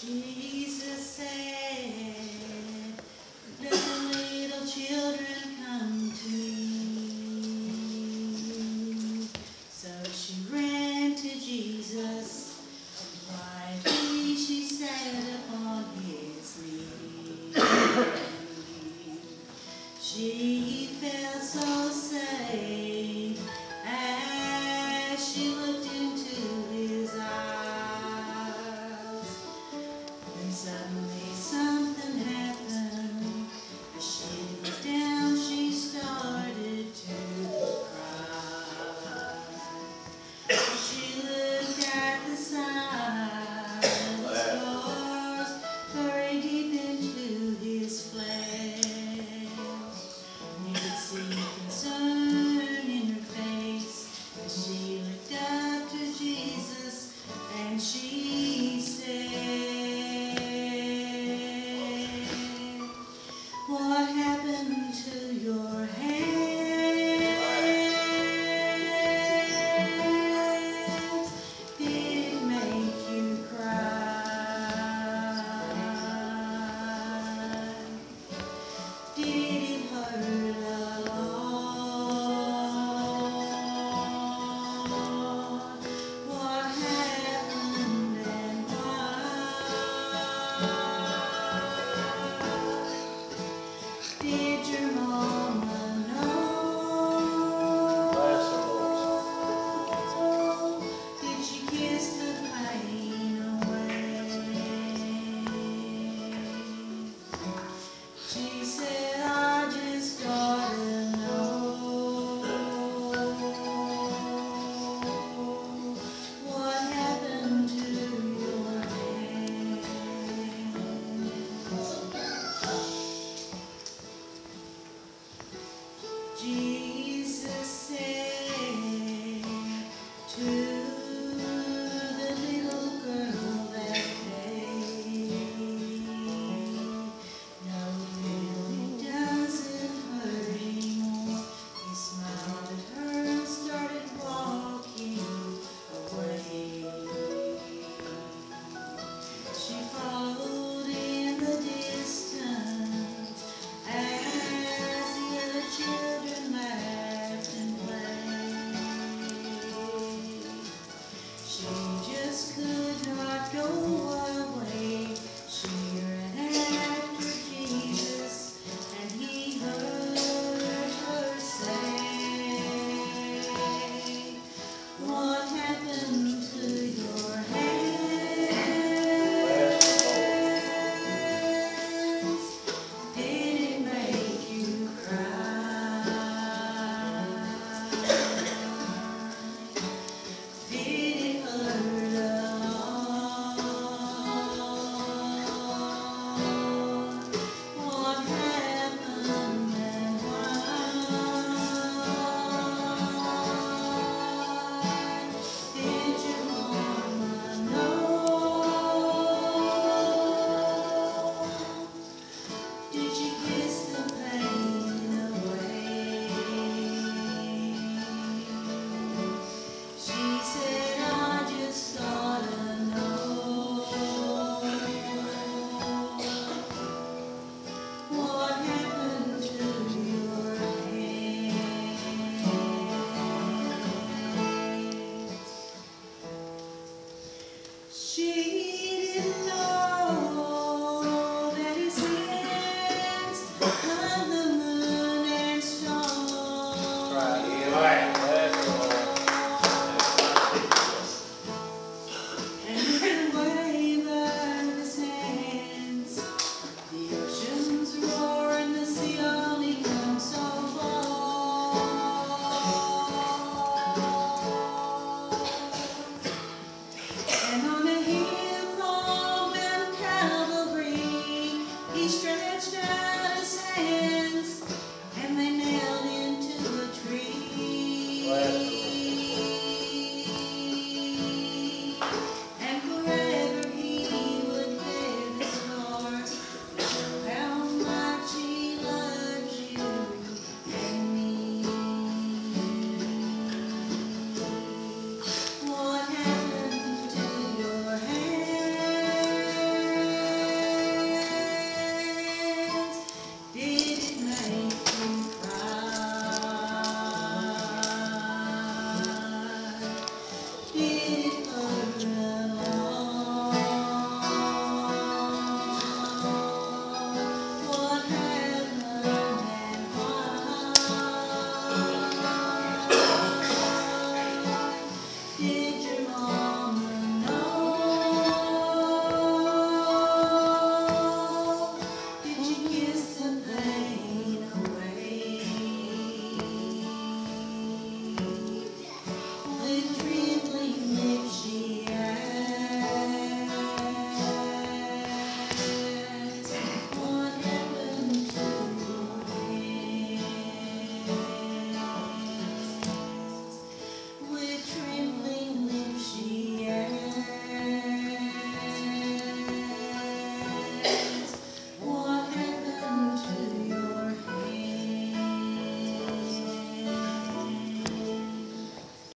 Jesus said,